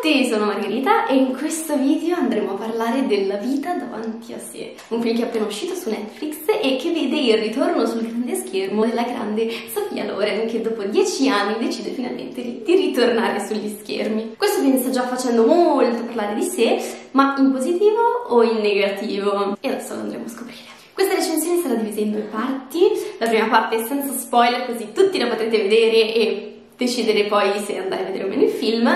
tutti, sono Margherita e in questo video andremo a parlare della vita davanti a sé, un film che è appena uscito su Netflix e che vede il ritorno sul grande schermo della grande Sofia Loren che dopo dieci anni decide finalmente di ritornare sugli schermi. Questo film sta già facendo molto parlare di sé, ma in positivo o in negativo? E adesso lo andremo a scoprire. Questa recensione sarà divisa in due parti, la prima parte è senza spoiler così tutti la potrete vedere e decidere poi se andare a vedere o meno il film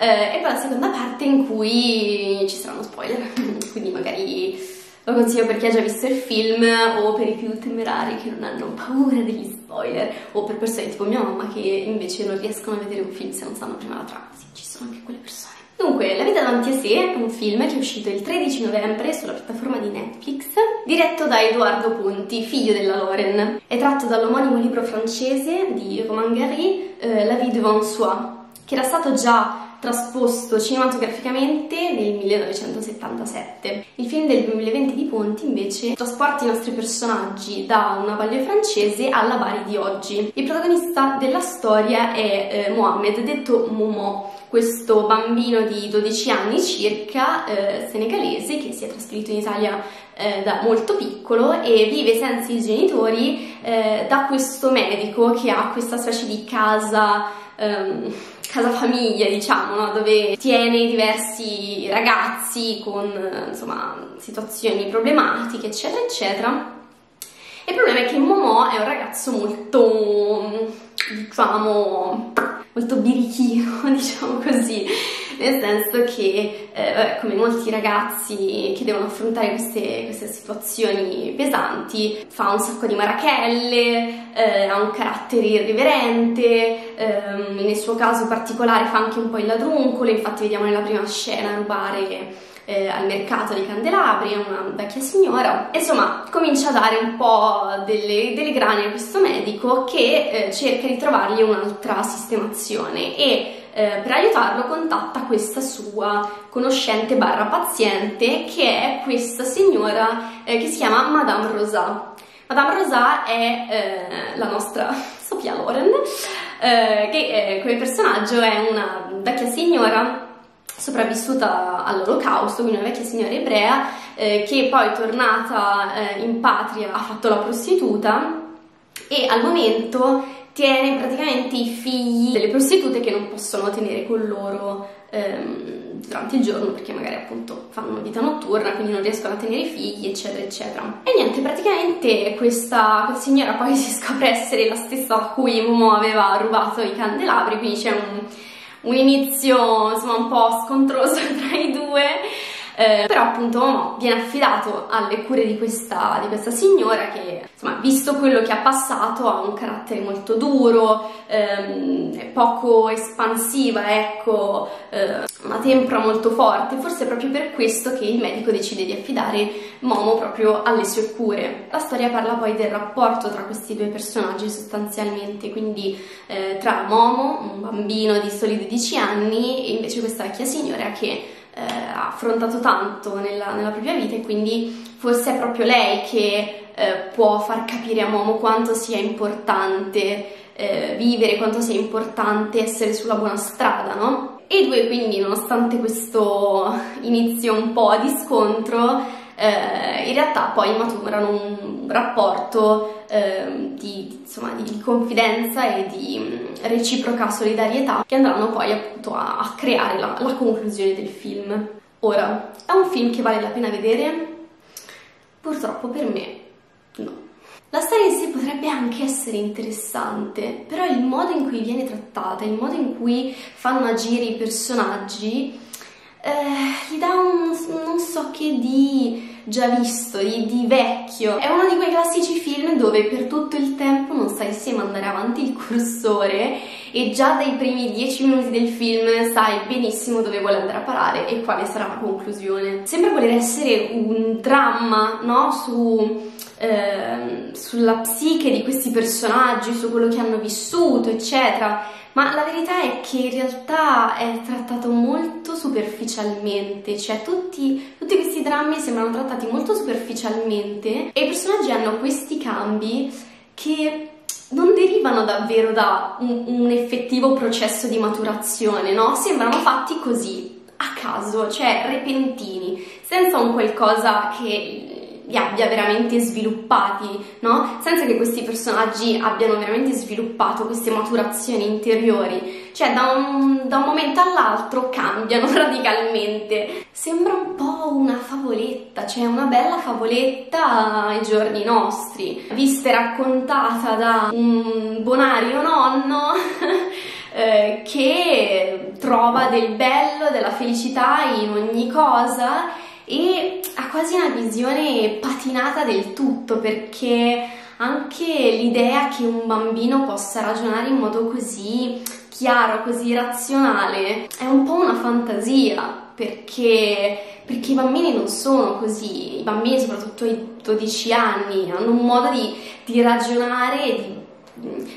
eh, e poi la seconda parte in cui ci saranno spoiler quindi magari lo consiglio per chi ha già visto il film o per i più temerari che non hanno paura degli spoiler o per persone tipo mia mamma che invece non riescono a vedere un film se non sanno prima la trama sì, ci sono anche quelle persone Dunque, La vita davanti a sé è un film che è uscito il 13 novembre sulla piattaforma di Netflix, diretto da Edoardo Ponti, figlio della Loren. È tratto dall'omonimo libro francese di Romain Gary, eh, La vie devant soi, che era stato già trasposto cinematograficamente nel 1977. Il film del 2020 di Ponti invece trasporta i nostri personaggi da una valle francese alla Bari di oggi. Il protagonista della storia è eh, Mohamed, detto Momo, questo bambino di 12 anni circa, eh, senegalese, che si è trasferito in Italia eh, da molto piccolo e vive senza i genitori eh, da questo medico che ha questa specie di casa, ehm, casa famiglia, diciamo, no? dove tiene diversi ragazzi con insomma, situazioni problematiche, eccetera, eccetera. Il problema è che Momo è un ragazzo molto, diciamo, molto birichino, diciamo così, nel senso che, eh, come molti ragazzi che devono affrontare queste, queste situazioni pesanti, fa un sacco di marachelle, eh, ha un carattere irriverente, ehm, nel suo caso particolare fa anche un po' il ladruncolo, infatti vediamo nella prima scena rubare eh, al mercato dei candelabri, una vecchia signora. Insomma, comincia a dare un po' delle, delle grane a questo medico che eh, cerca di trovargli un'altra sistemazione e eh, per aiutarlo contatta questa sua conoscente barra paziente che è questa signora eh, che si chiama Madame Rosa. Madame Rosa è eh, la nostra Sofia Loren, eh, che come personaggio è una vecchia signora sopravvissuta all'olocausto, quindi una vecchia signora ebrea eh, che poi tornata eh, in patria ha fatto la prostituta e al momento tiene praticamente i figli delle prostitute che non possono tenere con loro ehm, durante il giorno perché magari appunto fanno vita notturna quindi non riescono a tenere i figli eccetera eccetera. E niente praticamente questa, questa signora poi si scopre essere la stessa a cui Momo aveva rubato i candelabri quindi c'è un un inizio insomma un po' scontroso tra i due eh, però appunto no, viene affidato alle cure di questa, di questa, signora che insomma visto quello che ha passato ha un carattere molto duro ehm, poco espansiva ecco eh, una tempra molto forte. Forse è proprio per questo che il medico decide di affidare Momo proprio alle sue cure. La storia parla poi del rapporto tra questi due personaggi sostanzialmente quindi eh, tra Momo un bambino di soli 12 anni e invece questa vecchia signora che eh, affrontato tanto nella, nella, propria vita e quindi forse è proprio lei che eh, può far capire a Momo quanto sia importante eh, vivere, quanto sia importante essere sulla buona strada, no? E i due quindi, nonostante questo inizio un po' di scontro, eh, in realtà poi maturano un rapporto eh, di, insomma, di, confidenza e di mm, reciproca solidarietà che andranno poi appunto a, a creare la, la conclusione del film. Ora, è un film che vale la pena vedere? Purtroppo per me no. La storia in sé potrebbe anche essere interessante, però il modo in cui viene trattata, il modo in cui fanno agire i personaggi, eh, gli dà un non so che di già visto, di, di, vecchio. È uno di quei classici film dove per tutto il tempo non sai se mandare avanti il cursore e già dai primi dieci minuti del film sai benissimo dove vuole andare a parare e quale sarà la conclusione. Sembra voler essere un dramma, no? Su, eh, sulla psiche di questi personaggi, su quello che hanno vissuto, eccetera ma la verità è che in realtà è trattato molto superficialmente, cioè tutti, tutti questi drammi sembrano trattati molto superficialmente e i personaggi hanno questi cambi che non derivano davvero da un, un effettivo processo di maturazione, no? Sembrano fatti così, a caso, cioè repentini, senza un qualcosa che li abbia veramente sviluppati, no? Senza che questi personaggi abbiano veramente sviluppato queste maturazioni interiori. Cioè, da un, da un momento all'altro cambiano radicalmente. Sembra un po' una favoletta, cioè una bella favoletta ai giorni nostri, vista e raccontata da un bonario nonno. Eh, che trova del bello, della felicità in ogni cosa e ha quasi una visione patinata del tutto perché anche l'idea che un bambino possa ragionare in modo così chiaro, così razionale, è un po' una fantasia perché, perché i bambini non sono così, i bambini soprattutto ai 12 anni hanno un modo di, di ragionare e di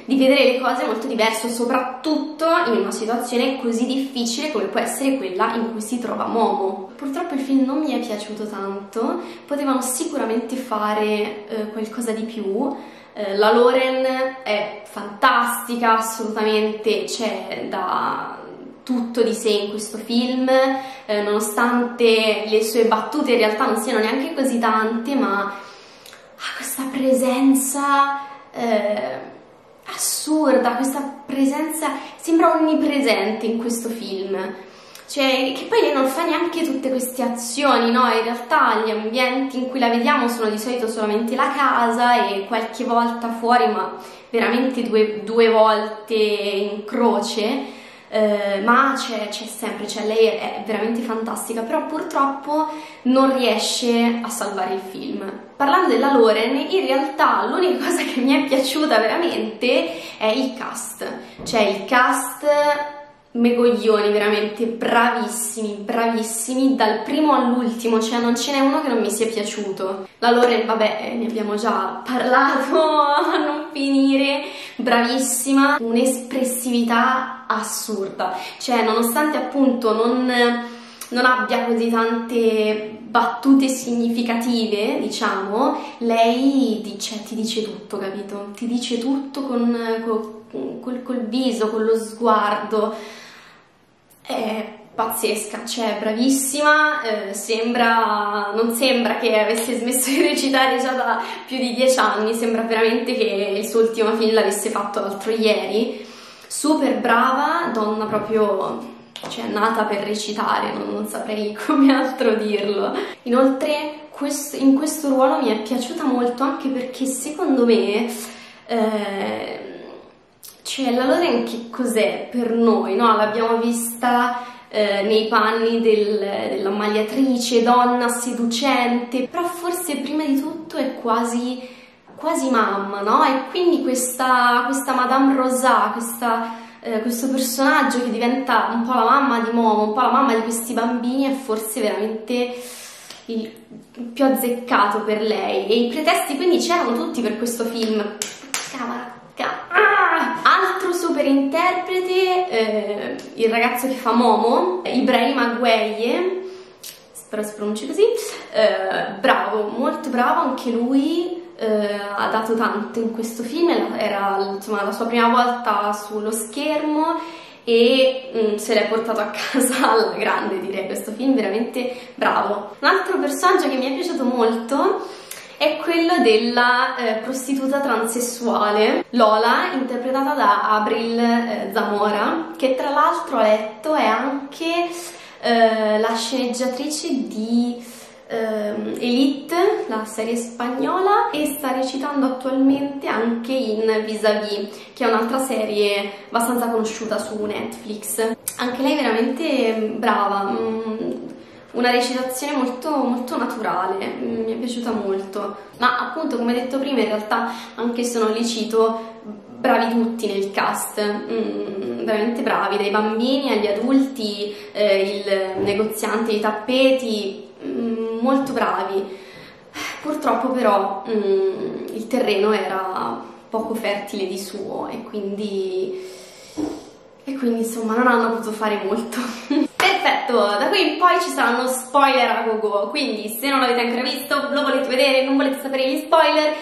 di vedere le cose molto diverso, soprattutto in una situazione così difficile come può essere quella in cui si trova Momo. Purtroppo il film non mi è piaciuto tanto, potevano sicuramente fare eh, qualcosa di più. Eh, la Loren è fantastica, assolutamente c'è da tutto di sé in questo film, eh, nonostante le sue battute in realtà non siano neanche così tante, ma ha questa presenza eh, assurda, questa presenza sembra onnipresente in questo film. Cioè, che poi lei non fa neanche tutte queste azioni, no? In realtà gli ambienti in cui la vediamo sono di solito solamente la casa e qualche volta fuori, ma veramente due, due volte in croce eh, ma c'è, sempre, cioè lei è veramente fantastica, però purtroppo non riesce a salvare il film. Parlando della Loren, in realtà l'unica cosa che mi è piaciuta veramente è il cast, cioè il cast megoglioni, veramente bravissimi, bravissimi, dal primo all'ultimo, cioè non ce n'è uno che non mi sia piaciuto. La Loren, vabbè, eh, ne abbiamo già parlato a non finire, bravissima, un'espressività assurda, cioè nonostante appunto non, non abbia così tante battute significative, diciamo, lei dice, ti dice tutto, capito? Ti dice tutto con, con, col, col viso, con lo sguardo è pazzesca, cioè bravissima, eh, sembra, non sembra che avesse smesso di recitare già da più di dieci anni, sembra veramente che il suo ultimo film l'avesse fatto l'altro ieri, super brava, donna proprio cioè nata per recitare, non, non saprei come altro dirlo. Inoltre questo, in questo ruolo mi è piaciuta molto anche perché secondo me eh, cioè, la Loren che cos'è per noi, no? L'abbiamo vista eh, nei panni del, della magliatrice, donna seducente, però forse prima di tutto è quasi, quasi mamma, no? E quindi questa, questa Madame Rosa, questa, eh, questo personaggio che diventa un po' la mamma di Momo, un po' la mamma di questi bambini è forse veramente il più azzeccato per lei e i pretesti quindi c'erano tutti per questo film. Camera super interprete, eh, il ragazzo che fa Momo, Ibrahim Agueye, spero si pronunci così, eh, bravo, molto bravo, anche lui eh, ha dato tanto in questo film, era insomma, la sua prima volta sullo schermo e mm, se l'è portato a casa alla grande direi questo film, veramente bravo. Un altro personaggio che mi è piaciuto molto è quello della eh, prostituta transessuale Lola, interpretata da Abril eh, Zamora, che tra l'altro ho letto è anche eh, la sceneggiatrice di ehm, Elite, la serie spagnola, e sta recitando attualmente anche in Vis-a-Vis, che è un'altra serie abbastanza conosciuta su Netflix. Anche lei è veramente brava. Mm, una recitazione molto, molto naturale, mi è piaciuta molto. Ma appunto, come detto prima, in realtà anche se non li cito, bravi tutti nel cast, mm, veramente bravi, dai bambini agli adulti, eh, il negoziante di tappeti, mm, molto bravi. Purtroppo però mm, il terreno era poco fertile di suo e quindi, e quindi insomma non hanno potuto fare molto. Perfetto, da qui in poi ci saranno spoiler a gogo, quindi se non l'avete ancora visto, lo volete vedere, non volete sapere gli spoiler,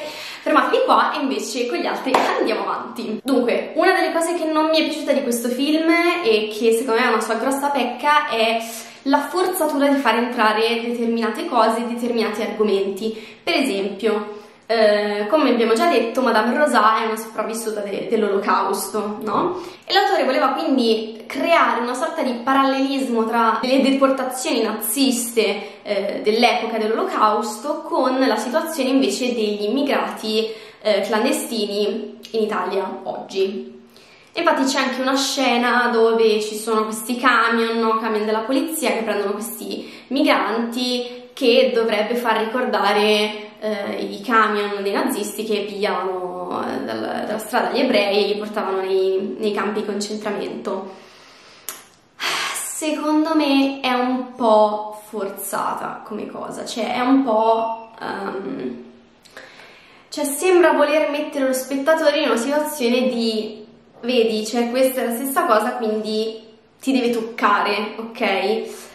fermatevi qua e invece con gli altri andiamo avanti. Dunque, una delle cose che non mi è piaciuta di questo film e che secondo me è una sua grossa pecca è la forzatura di far entrare determinate cose, determinati argomenti. Per esempio, eh, come abbiamo già detto, Madame Rosa è una sopravvissuta de- dell'olocausto, no? E l'autore voleva quindi creare una sorta di parallelismo tra le deportazioni naziste eh, dell'epoca dell'olocausto con la situazione invece degli immigrati eh, clandestini in Italia oggi. Infatti c'è anche una scena dove ci sono questi camion, no? camion della polizia che prendono questi migranti che dovrebbe far ricordare eh, i camion dei nazisti che pigliavano eh, dal, dalla strada gli ebrei e li portavano nei, nei campi di concentramento. Secondo me è un po' forzata come cosa, cioè è un po'... Um, cioè sembra voler mettere lo spettatore in una situazione di vedi, cioè questa è la stessa cosa, quindi ti deve toccare, ok?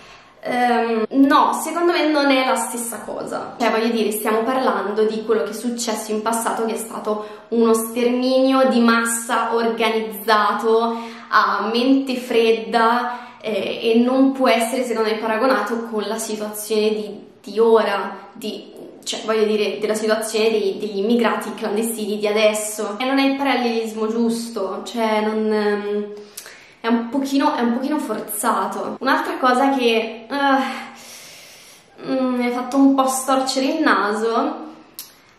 Um, no, secondo me non è la stessa cosa. Cioè, voglio dire, stiamo parlando di quello che è successo in passato, che è stato uno sterminio di massa organizzato a mente fredda eh, e non può essere, secondo me, paragonato con la situazione di, di ora, di, cioè, voglio dire, della situazione dei, degli immigrati clandestini di adesso. E non è il parallelismo giusto, cioè, non... Um, è un pochino, è un pochino forzato. Un'altra cosa che uh, mi ha fatto un po' storcere il naso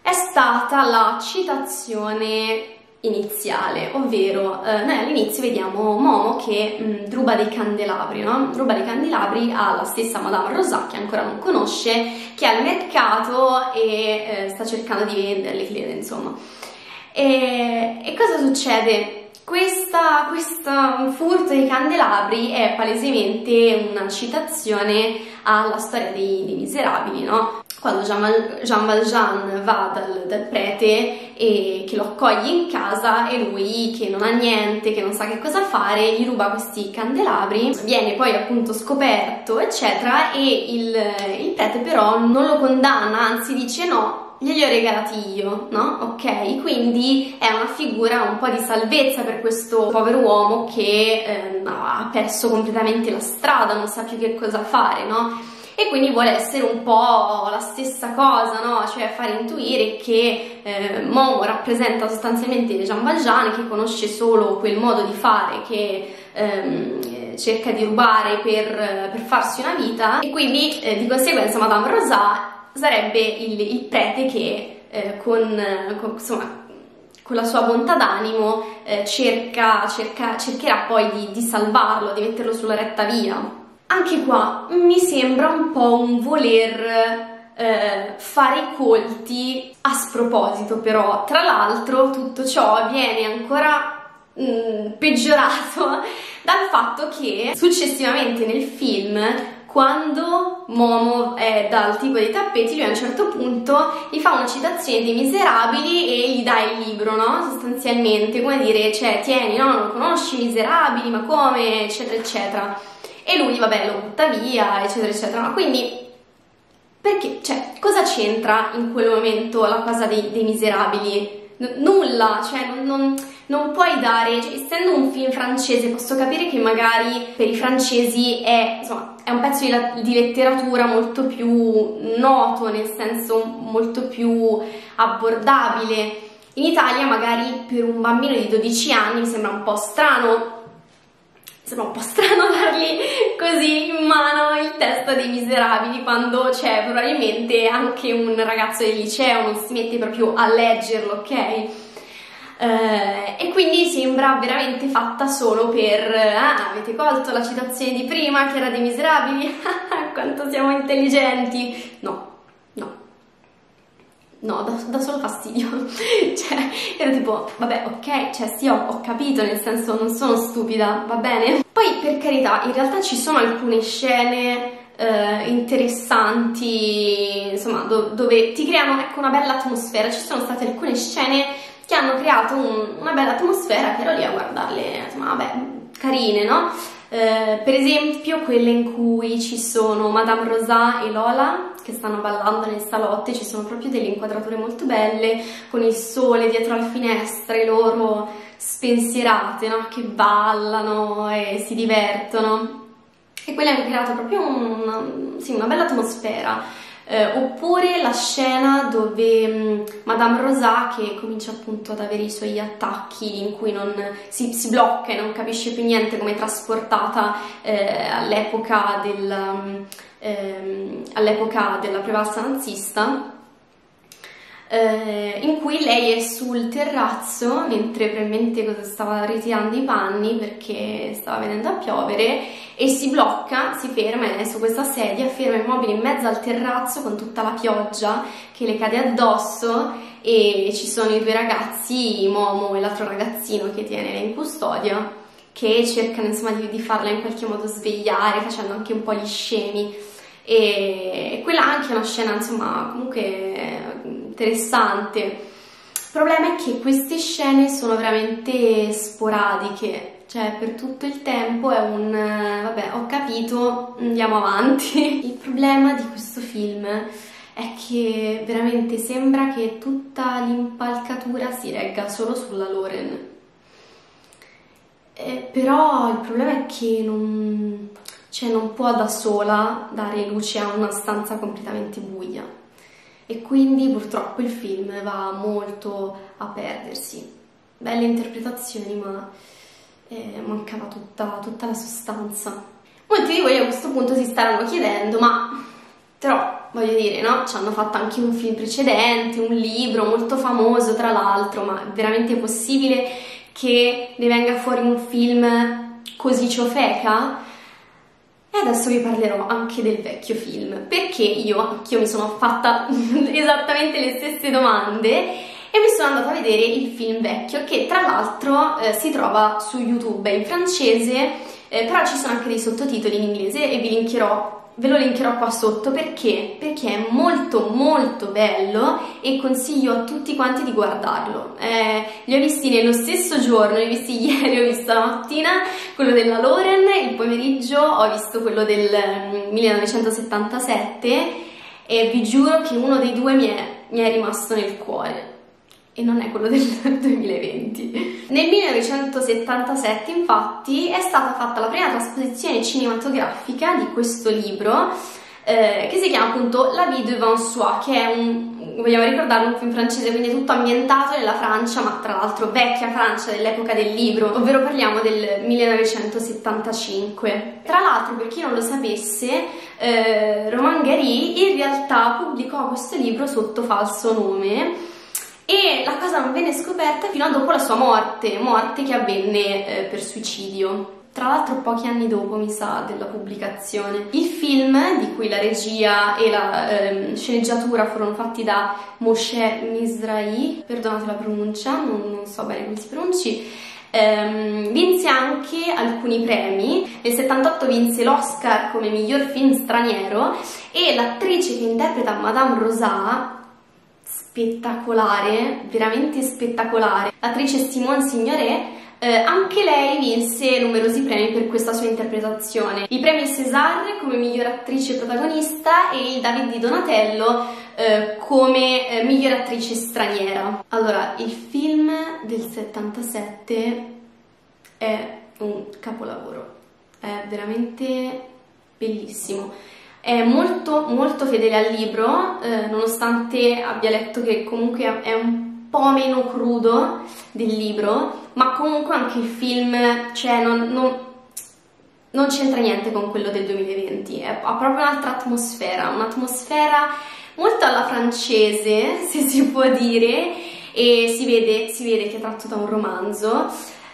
è stata la citazione iniziale, ovvero eh, noi all'inizio vediamo Momo che mh, mm, ruba dei candelabri, no? Ruba dei candelabri alla stessa Madame Rosa che ancora non conosce, che è al mercato e eh, sta cercando di venderli, insomma. E, e cosa succede? Questa, questo furto dei candelabri è palesemente una citazione alla storia dei, dei miserabili, no? Quando Jean, Jean Valjean va dal, dal, prete e che lo accoglie in casa e lui che non ha niente, che non sa che cosa fare, gli ruba questi candelabri, viene poi appunto scoperto eccetera e il, il prete però non lo condanna, anzi dice no, glieli ho regalati io, no? Ok? Quindi è una figura un po' di salvezza per questo povero uomo che eh, ha perso completamente la strada, non sa più che cosa fare, no? E quindi vuole essere un po' la stessa cosa, no? Cioè fare intuire che eh, Momo rappresenta sostanzialmente Jean Valjean che conosce solo quel modo di fare che ehm, cerca di rubare per, per, farsi una vita e quindi eh, di conseguenza Madame Rosat sarebbe il, il prete che eh, con, con, insomma, con, la sua bontà d'animo eh, cerca, cerca, cercherà poi di, di salvarlo, di metterlo sulla retta via. Anche qua mi sembra un po' un voler eh, fare i colti a sproposito, però tra l'altro tutto ciò viene ancora mh, mm, peggiorato dal fatto che successivamente nel film quando Momo è dal tipo dei tappeti, lui a un certo punto gli fa una citazione dei miserabili e gli dà il libro, no? Sostanzialmente, come dire, cioè, tieni, no, non conosci i miserabili, ma come, eccetera, eccetera. E lui, vabbè, lo butta via, eccetera, eccetera. Ma quindi, perché, cioè, cosa c'entra in quel momento la cosa dei, dei miserabili? N nulla, cioè, non, non non puoi dare, cioè, essendo un film francese, posso capire che magari per i francesi è, insomma, è un pezzo di, di, letteratura molto più noto, nel senso molto più abbordabile. In Italia magari per un bambino di 12 anni mi sembra un po' strano sembra un po' strano dargli così in mano il testo dei miserabili quando c'è probabilmente anche un ragazzo del liceo, non si mette proprio a leggerlo, ok? E quindi sembra veramente fatta solo per ah, avete colto la citazione di prima che era dei miserabili? quanto siamo intelligenti! No, no, no, da, da solo fastidio. cioè, ero tipo, vabbè, ok, cioè sì, ho, ho, capito, nel senso non sono stupida, va bene? Poi, per carità, in realtà ci sono alcune scene eh, interessanti, insomma, do, dove ti creano ecco, una bella atmosfera. Ci sono state alcune scene che hanno creato un, una bella atmosfera che ero lì a guardarle, insomma, vabbè, carine, no? Eh, per esempio quelle in cui ci sono Madame Rosa e Lola che stanno ballando nel salotto e ci sono proprio delle inquadrature molto belle con il sole dietro finestra e loro spensierate no? che ballano e si divertono e quelle hanno creato proprio una, sì, una bella atmosfera eh, oppure la scena dove mh, mm, Madame Rosa che comincia appunto ad avere i suoi attacchi in cui non, si, si, blocca e non capisce più niente come è trasportata eh, all'epoca del, um, ehm, all'epoca della prevalsa nazista eh, in cui lei è sul terrazzo mentre probabilmente stava ritirando i panni perché stava venendo a piovere e si blocca, si ferma è su questa sedia, ferma immobile in mezzo al terrazzo con tutta la pioggia che le cade addosso e ci sono i due ragazzi, Momo e l'altro ragazzino che tiene lei in custodia che cercano insomma di, di farla in qualche modo svegliare facendo anche un po' gli scemi. E quella anche è una scena insomma comunque interessante. Il problema è che queste scene sono veramente sporadiche, cioè per tutto il tempo è un vabbè ho capito, andiamo avanti. Il problema di questo film è che veramente sembra che tutta l'impalcatura si regga solo sulla Loren. Eh, però il problema è che non, cioè non può da sola dare luce a una stanza completamente buia e quindi purtroppo il film va molto a perdersi. Belle interpretazioni ma eh, mancava tutta, tutta la sostanza. Molti di voi a questo punto si staranno chiedendo ma però voglio dire, no? Ci hanno fatto anche un film precedente, un libro molto famoso tra l'altro, ma è veramente possibile che ne venga fuori un film così ciofeca? E adesso vi parlerò anche del vecchio film, perché io, anch'io mi sono fatta esattamente le stesse domande e mi sono andata a vedere il film vecchio che tra l'altro eh, si trova su YouTube, in francese, eh, però ci sono anche dei sottotitoli in inglese e vi linkerò ve lo linkerò qua sotto perché? Perché è molto molto bello e consiglio a tutti quanti di guardarlo. Eh, li ho visti nello stesso giorno, li ho visti ieri, ho visto la mattina quello della Loren, il pomeriggio ho visto quello del 1977 mm, e vi giuro che uno dei due mi è, mi è rimasto nel cuore e non è quello del 2020. Nel 1977 infatti è stata fatta la prima trasposizione cinematografica di questo libro eh, che si chiama appunto La vie devant soi, che è un, vogliamo ricordarlo, un film francese, quindi tutto ambientato nella Francia, ma tra l'altro vecchia Francia dell'epoca del libro, ovvero parliamo del 1975. Tra l'altro, per chi non lo sapesse, eh, Romain Gary in realtà pubblicò questo libro sotto falso nome e la cosa non venne scoperta fino a dopo la sua morte, morte che avvenne eh, per suicidio. Tra l'altro pochi anni dopo, mi sa, della pubblicazione. Il film, di cui la regia e la ehm, sceneggiatura furono fatti da Moshe Mizrahi, perdonate la pronuncia, non, non so bene come si pronunci, ehm, vinse anche alcuni premi. Nel 78 vinse l'Oscar come miglior film straniero e l'attrice che interpreta Madame Rosa spettacolare, veramente spettacolare. L'attrice Simone Signoret eh, anche lei vinse numerosi premi per questa sua interpretazione. I premi César come miglior attrice protagonista e il David di Donatello eh, come eh, miglior attrice straniera. Allora, il film del 77 è un capolavoro, è veramente bellissimo è molto molto fedele al libro, eh, nonostante abbia letto che comunque è un po' meno crudo del libro, ma comunque anche il film, cioè non, non, non c'entra niente con quello del 2020, è, ha proprio un'altra atmosfera, un'atmosfera molto alla francese, se si può dire, e si vede, si vede che è tratto da un romanzo,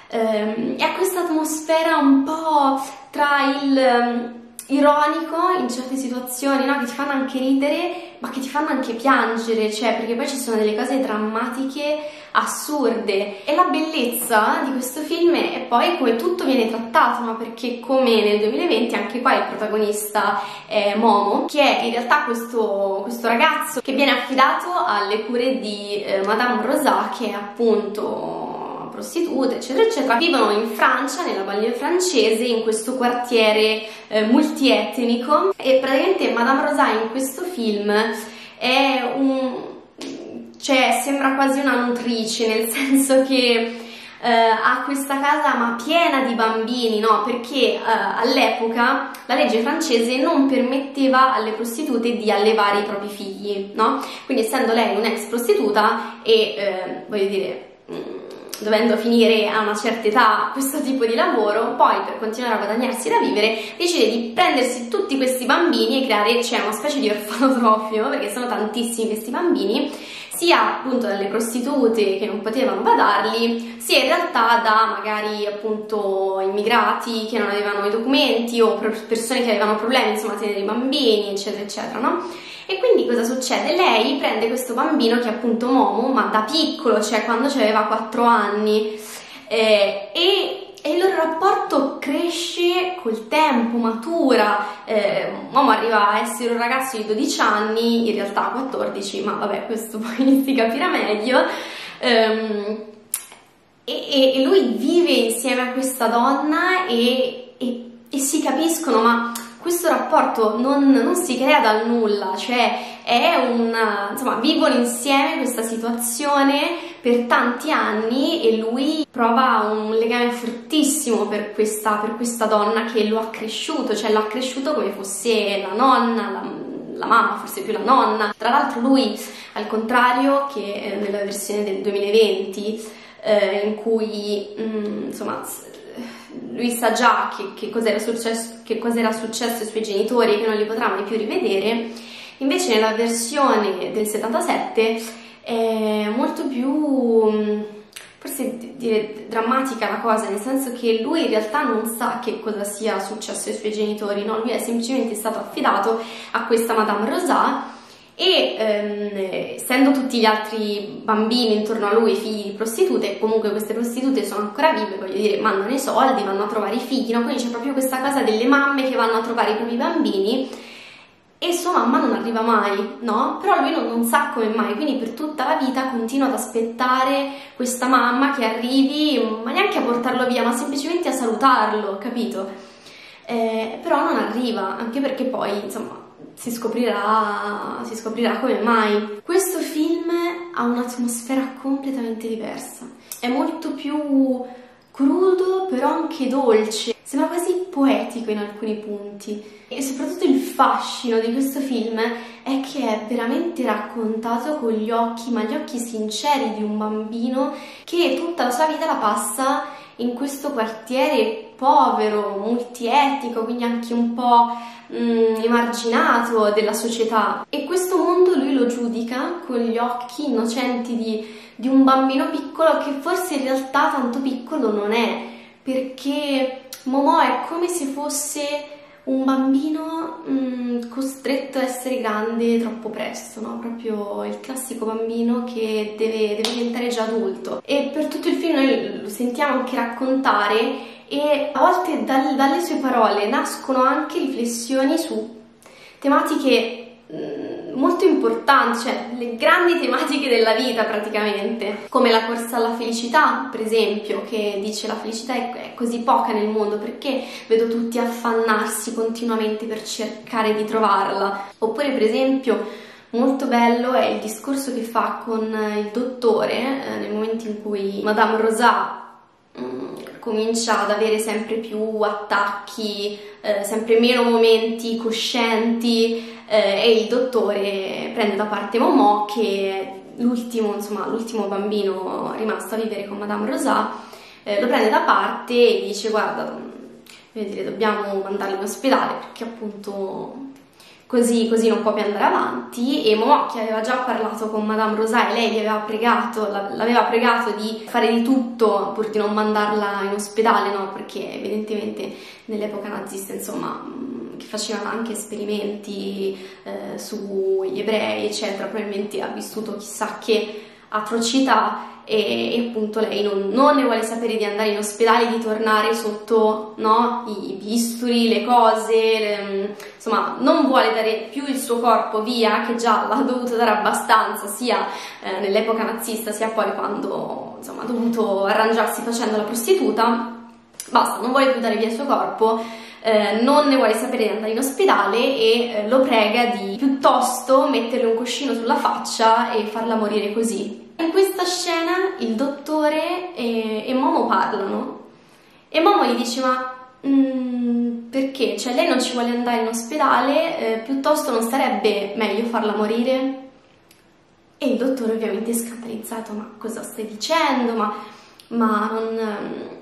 ehm, e ha questa atmosfera un po' tra il ironico in certe situazioni, no? che ti fanno anche ridere, ma che ti fanno anche piangere, cioè perché poi ci sono delle cose drammatiche assurde e la bellezza di questo film è poi come tutto viene trattato, ma perché come nel 2020 anche qua il protagonista è Momo, che è in realtà questo, questo ragazzo che viene affidato alle cure di eh, Madame Rosa, che è appunto prostitute, eccetera, eccetera. Vivono in Francia, nella banlieue francese, in questo quartiere eh, multietnico e praticamente Madame Rosa in questo film è un... cioè sembra quasi una nutrice, nel senso che eh, ha questa casa ma piena di bambini, no? Perché eh, all'epoca la legge francese non permetteva alle prostitute di allevare i propri figli, no? Quindi essendo lei un'ex prostituta e eh, voglio dire mm, dovendo finire a una certa età questo tipo di lavoro, poi per continuare a guadagnarsi da vivere decide di prendersi tutti questi bambini e creare cioè, una specie di orfanotrofio, perché sono tantissimi questi bambini, sia appunto dalle prostitute che non potevano badarli, sia in realtà da magari appunto immigrati che non avevano i documenti o persone che avevano problemi insomma a tenere i bambini, eccetera, eccetera, no? E quindi cosa succede? Lei prende questo bambino che è appunto Momo, ma da piccolo, cioè quando aveva 4 anni, eh, e, e, il loro rapporto cresce col tempo, matura. Eh, Momo arriva a essere un ragazzo di 12 anni, in realtà 14, ma vabbè, questo poi si capirà meglio. Um, e, e, lui vive insieme a questa donna e, e, e si capiscono, ma questo rapporto non, non, si crea dal nulla, cioè è una, insomma, vivono insieme questa situazione per tanti anni e lui prova un legame fortissimo per questa, per questa donna che lo ha cresciuto, cioè l'ha cresciuto come fosse la nonna, la, la mamma, forse più la nonna. Tra l'altro lui, al contrario che nella versione del 2020, eh, in cui mm, insomma lui sa già che, che cosa era successo, successo ai suoi genitori e che non li potrà mai più rivedere, invece nella versione del 77 è molto più forse dire drammatica la cosa, nel senso che lui in realtà non sa che cosa sia successo ai suoi genitori, no? lui è semplicemente stato affidato a questa Madame Rosat e ehm, essendo tutti gli altri bambini intorno a lui figli di prostitute, comunque queste prostitute sono ancora vive, voglio dire, mandano i soldi, vanno a trovare i figli, no? quindi c'è proprio questa cosa delle mamme che vanno a trovare i propri bambini e sua mamma non arriva mai, no? Però lui non, non, sa come mai, quindi per tutta la vita continua ad aspettare questa mamma che arrivi, ma neanche a portarlo via, ma semplicemente a salutarlo, capito? Eh, però non arriva, anche perché poi, insomma, si scoprirà, si scoprirà come mai. Questo film ha un'atmosfera completamente diversa, è molto più crudo però anche dolce, sembra quasi poetico in alcuni punti e soprattutto il fascino di questo film è che è veramente raccontato con gli occhi, ma gli occhi sinceri di un bambino che tutta la sua vita la passa in questo quartiere povero, multietnico, quindi anche un po' mm, emarginato della società. E questo mondo lui lo giudica con gli occhi innocenti di, di un bambino piccolo che forse in realtà tanto piccolo non è, perché Momo è come se fosse un bambino mh, mm, costretto a essere grande troppo presto, no? proprio il classico bambino che deve, deve, diventare già adulto. E per tutto il film noi lo sentiamo anche raccontare e a volte dal, dalle sue parole nascono anche riflessioni su tematiche Mm, molto importanti, cioè le grandi tematiche della vita praticamente, come la corsa alla felicità, per esempio, che dice la felicità è, così poca nel mondo perché vedo tutti affannarsi continuamente per cercare di trovarla, oppure per esempio molto bello è il discorso che fa con il dottore eh, nel momento in cui Madame Rosat mm, comincia ad avere sempre più attacchi, eh, sempre meno momenti coscienti eh, e il dottore prende da parte Momò che è l'ultimo, insomma, l'ultimo bambino rimasto a vivere con Madame Rosat, eh, lo prende da parte e dice guarda, dire, dobbiamo mandarlo in ospedale perché appunto così, così non può più andare avanti e Momò che aveva già parlato con Madame Rosà e lei gli aveva pregato, l'aveva pregato di fare di tutto pur di non mandarla in ospedale, no? Perché evidentemente nell'epoca nazista, insomma, mm, che facevano anche esperimenti eh, sugli ebrei, eccetera, probabilmente ha vissuto chissà che atrocità e, e, appunto lei non, non, ne vuole sapere di andare in ospedale, di tornare sotto no, i bisturi, le cose, le, insomma non vuole dare più il suo corpo via, che già l'ha dovuto dare abbastanza sia eh, nell'epoca nazista sia poi quando insomma, ha dovuto arrangiarsi facendo la prostituta, basta, non vuole più dare via il suo corpo, eh, non ne vuole sapere di andare in ospedale e eh, lo prega di piuttosto metterle un cuscino sulla faccia e farla morire così. In questa scena il dottore e, e Momo parlano e Momo gli dice ma mm, perché? Cioè lei non ci vuole andare in ospedale, eh, piuttosto non sarebbe meglio farla morire? E il dottore ovviamente è scandalizzato, ma cosa stai dicendo? Ma, ma non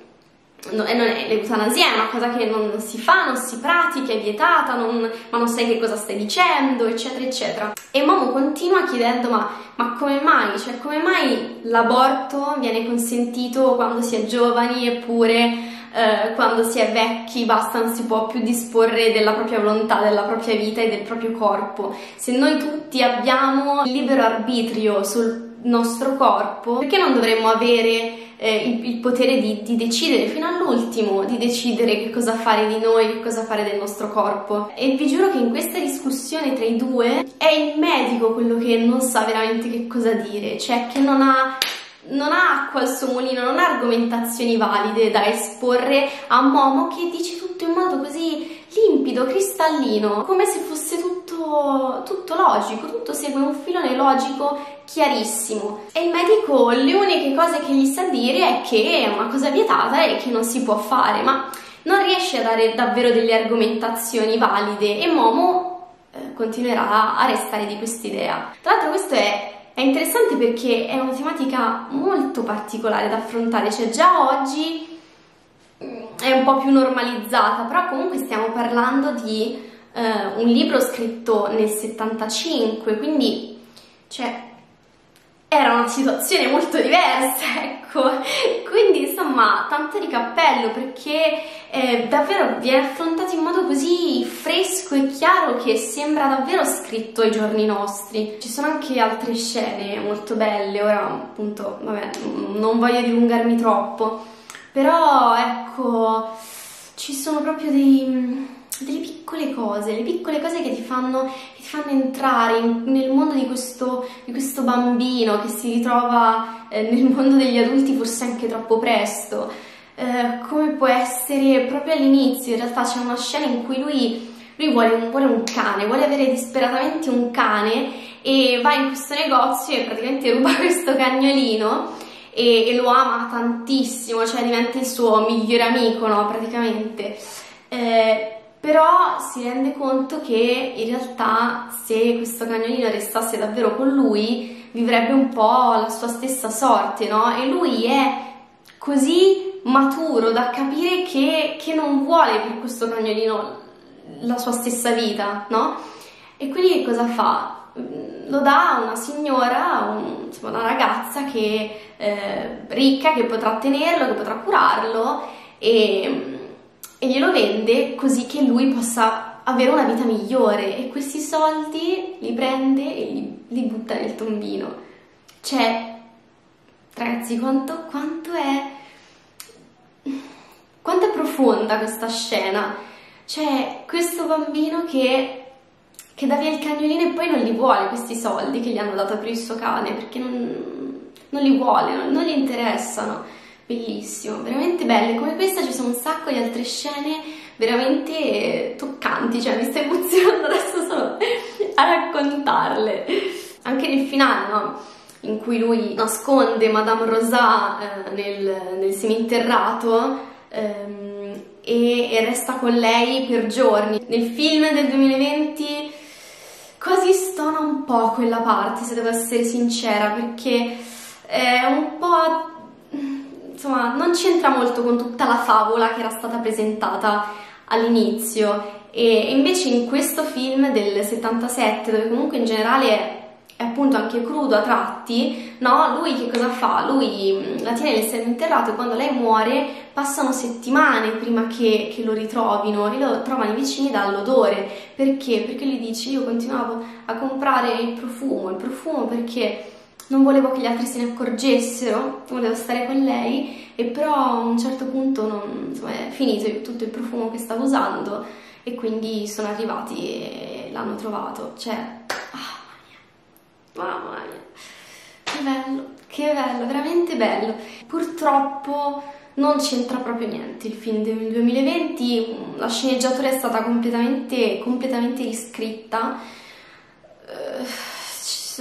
No, l'eutanasia è una cosa che non si fa, non si pratica, è vietata, non, ma non sai che cosa stai dicendo, eccetera, eccetera. E Momo continua chiedendo: ma, ma come mai? Cioè, come mai l'aborto viene consentito quando si è giovani eppure eh, quando si è vecchi basta, non si può più disporre della propria volontà, della propria vita e del proprio corpo? Se noi tutti abbiamo libero arbitrio sul nostro corpo, perché non dovremmo avere eh, il, il, potere di, di, decidere fino all'ultimo, di decidere che cosa fare di noi, che cosa fare del nostro corpo. E vi giuro che in questa discussione tra i due è il medico quello che non sa veramente che cosa dire, cioè che non ha non ha acqua al suo mulino, non ha argomentazioni valide da esporre a Momo che dice tutto in modo così limpido, cristallino, come se fosse tutto, tutto logico, tutto segue un filone logico chiarissimo. E il medico le uniche cose che gli sa dire è che è una cosa vietata e che non si può fare, ma non riesce a dare davvero delle argomentazioni valide e Momo eh, continuerà a restare di quest'idea. Tra l'altro questo è è interessante perché è una tematica molto particolare da affrontare, cioè già oggi è un po' più normalizzata, però comunque stiamo parlando di eh, un libro scritto nel 75, quindi cioè, era una situazione molto diversa, ecco. Quindi insomma, tanto di cappello perché eh, davvero viene affrontato in modo così fresco e chiaro che sembra davvero scritto ai giorni nostri. Ci sono anche altre scene molto belle, ora appunto, vabbè, non voglio dilungarmi troppo però ecco ci sono proprio dei, delle piccole cose, le piccole cose che ti fanno, che ti fanno entrare in, nel mondo di questo, di questo, bambino che si ritrova eh, nel mondo degli adulti forse anche troppo presto. Eh, come può essere proprio all'inizio, in realtà c'è una scena in cui lui, lui vuole, un, vuole un cane, vuole avere disperatamente un cane e va in questo negozio e praticamente ruba questo cagnolino e, e, lo ama tantissimo, cioè diventa il suo migliore amico, no, praticamente. Eh, però si rende conto che in realtà se questo cagnolino restasse davvero con lui vivrebbe un po' la sua stessa sorte, no? E lui è così maturo da capire che, che non vuole per questo cagnolino la sua stessa vita, no? E quindi che cosa fa? lo dà a una signora, un, insomma, una ragazza che, eh, ricca che potrà tenerlo, che potrà curarlo e, e glielo vende così che lui possa avere una vita migliore e questi soldi li prende e li, li butta nel tombino. Cioè, ragazzi, quanto, quanto è... quanto è profonda questa scena? Cioè, questo bambino che che dà via il cagnolino e poi non li vuole questi soldi che gli hanno dato per il suo cane perché non, non li vuole, non, non gli interessano. Bellissimo, veramente belle. Come questa ci sono un sacco di altre scene veramente toccanti, cioè mi sto emozionando adesso solo a raccontarle. Anche nel finale, no? In cui lui nasconde Madame Rosa eh, nel, nel seminterrato ehm, e, e resta con lei per giorni. Nel film del 2020 quasi stona un po' quella parte, se devo essere sincera, perché è un po'... insomma, non c'entra molto con tutta la favola che era stata presentata all'inizio e invece in questo film del 77, dove comunque in generale è appunto anche crudo a tratti, no? Lui che cosa fa? Lui la tiene nel seminterrato e quando lei muore passano settimane prima che, che lo ritrovino e lo trovano vicini dall'odore. Perché? Perché lui dice io continuavo a comprare il profumo, il profumo perché non volevo che gli altri se ne accorgessero, volevo stare con lei e però a un certo punto non, insomma, è finito tutto il profumo che stavo usando e quindi sono arrivati e l'hanno trovato. Cioè, oh, mamma mia, mamma mia, che bello, che bello, veramente bello. Purtroppo non c'entra proprio niente il film del 2020, la sceneggiatura è stata completamente, completamente riscritta. Uh,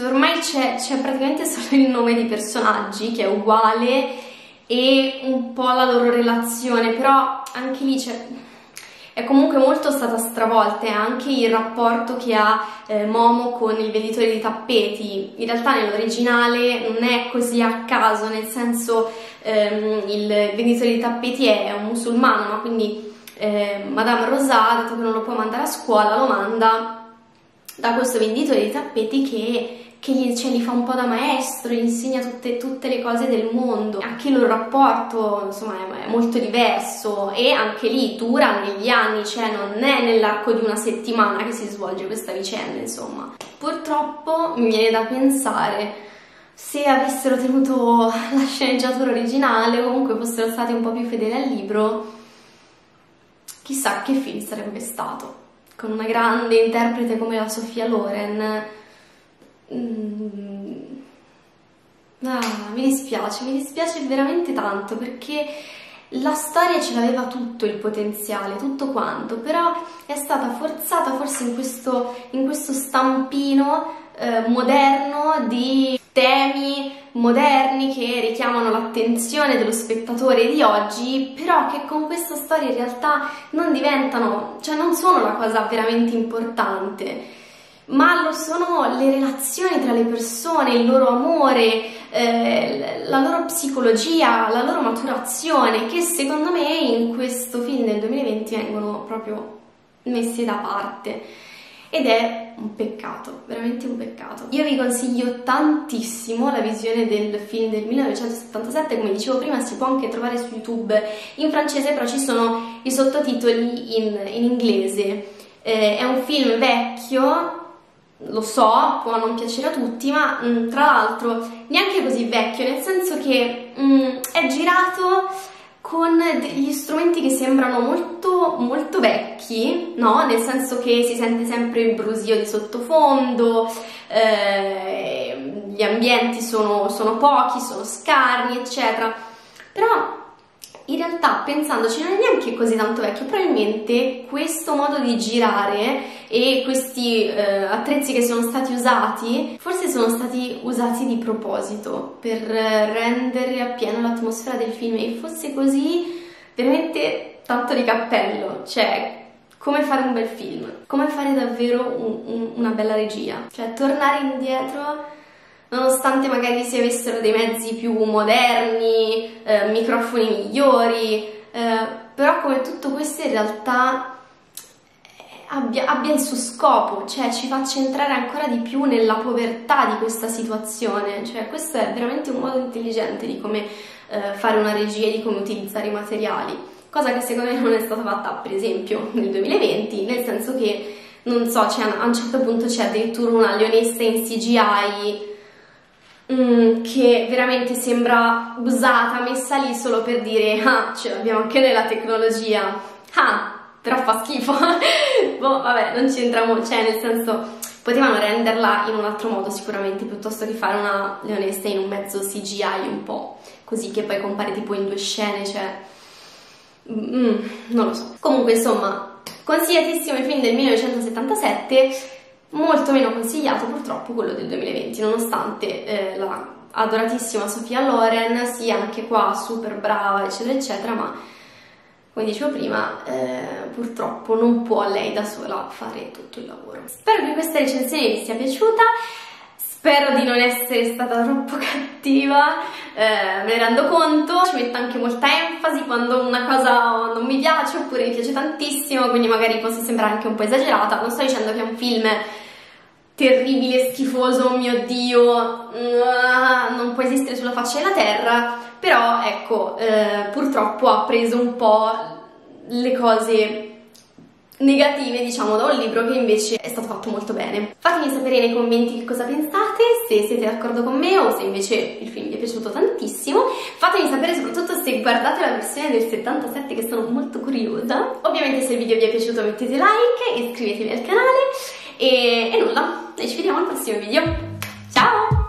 ormai c'è, praticamente solo il nome dei personaggi che è uguale e un po' la loro relazione, però anche lì c'è è comunque molto stata stravolta e anche il rapporto che ha eh, Momo con il venditore di tappeti. In realtà nell'originale non è così a caso, nel senso ehm, il venditore di tappeti è un musulmano, ma quindi eh, Madame Rosà, dato che non lo può mandare a scuola, lo manda da questo venditore di tappeti che che gli, cioè, gli, fa un po' da maestro, gli insegna tutte, tutte, le cose del mondo. Anche il loro rapporto, insomma, è, è, molto diverso e anche lì dura negli anni, cioè non è nell'arco di una settimana che si svolge questa vicenda, insomma. Purtroppo mi viene da pensare se avessero tenuto la sceneggiatura originale o comunque fossero stati un po' più fedeli al libro, chissà che film sarebbe stato. Con una grande interprete come la Sofia Loren Mm. Ah, mi dispiace, mi dispiace veramente tanto perché la storia ce l'aveva tutto il potenziale, tutto quanto, però è stata forzata forse in questo, in questo stampino eh, moderno di temi moderni che richiamano l'attenzione dello spettatore di oggi, però che con questa storia in realtà non diventano, cioè non sono la cosa veramente importante ma lo sono le relazioni tra le persone, il loro amore, eh, la loro psicologia, la loro maturazione, che secondo me in questo film del 2020 vengono proprio messi da parte. Ed è un peccato, veramente un peccato. Io vi consiglio tantissimo la visione del film del 1977, come dicevo prima si può anche trovare su YouTube in francese, però ci sono i sottotitoli in, in inglese. Eh, è un film vecchio, lo so, può non piacere a tutti, ma mh, mm, tra l'altro neanche così vecchio, nel senso che mh, mm, è girato con degli strumenti che sembrano molto, molto vecchi, no? Nel senso che si sente sempre il brusio di sottofondo, eh, gli ambienti sono, sono pochi, sono scarni, eccetera. Però in realtà pensandoci non è neanche così tanto vecchio, probabilmente questo modo di girare e questi eh, attrezzi che sono stati usati forse sono stati usati di proposito per rendere appieno l'atmosfera del film e fosse così veramente tanto di cappello, cioè come fare un bel film, come fare davvero un, un, una bella regia, cioè tornare indietro nonostante magari si avessero dei mezzi più moderni, eh, microfoni migliori, eh, però come tutto questo in realtà eh, abbia, abbia, il suo scopo, cioè ci faccia entrare ancora di più nella povertà di questa situazione, cioè questo è veramente un modo intelligente di come eh, fare una regia e di come utilizzare i materiali, cosa che secondo me non è stata fatta per esempio nel 2020, nel senso che non so, a un certo punto c'è addirittura una leonessa in CGI mm, che veramente sembra usata, messa lì solo per dire ah, ce l'abbiamo anche nella tecnologia, ah, però fa schifo, boh, vabbè, non c'entriamo, cioè nel senso potevano renderla in un altro modo sicuramente piuttosto che fare una leonessa in un mezzo CGI un po' così che poi compare tipo in due scene, cioè mm, non lo so. Comunque insomma, consigliatissimo il film del 1977 molto meno consigliato purtroppo quello del 2020, nonostante eh, la adoratissima Sofia Loren sia anche qua super brava, eccetera, eccetera, ma come dicevo prima, eh, purtroppo non può lei da sola fare tutto il lavoro. Spero che questa recensione vi sia piaciuta. Spero di non essere stata troppo cattiva, eh, me ne rendo conto, ci metto anche molta enfasi quando una cosa non mi piace oppure mi piace tantissimo, quindi magari posso sembrare anche un po' esagerata, non sto dicendo che è un film terribile, schifoso, oh mio Dio, ah, non può esistere sulla faccia della terra, però ecco, eh, purtroppo ha preso un po' le cose negative, diciamo, da un libro che invece è stato fatto molto bene. Fatemi sapere nei commenti che cosa pensate, se siete d'accordo con me o se invece il film vi è piaciuto tantissimo. Fatemi sapere soprattutto se guardate la versione del 77 che sono molto curiosa. Ovviamente se il video vi è piaciuto mettete like e iscrivetevi al canale e, e nulla, noi ci vediamo al prossimo video. Ciao!